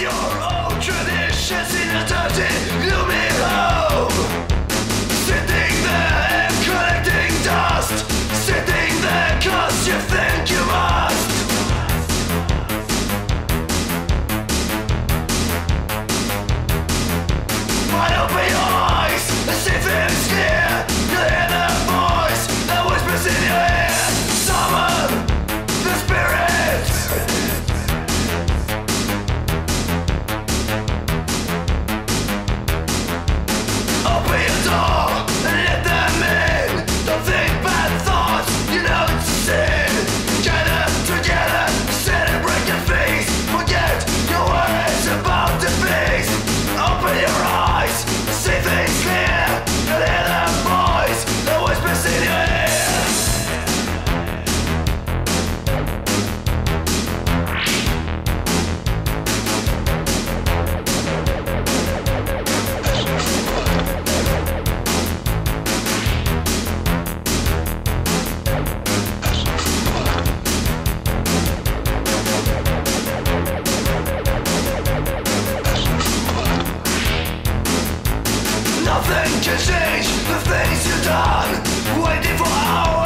your old traditions in a dirty Nothing can change the things you've done. Waiting for hours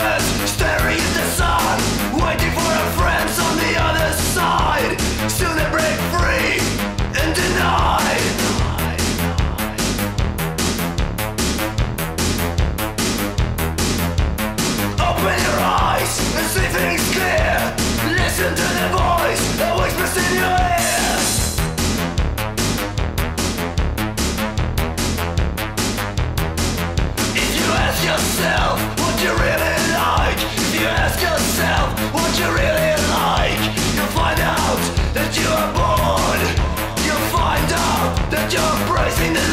ask yourself what you really like. You ask yourself what you really like, you'll find out that you are bored. You'll find out that you're bracing. the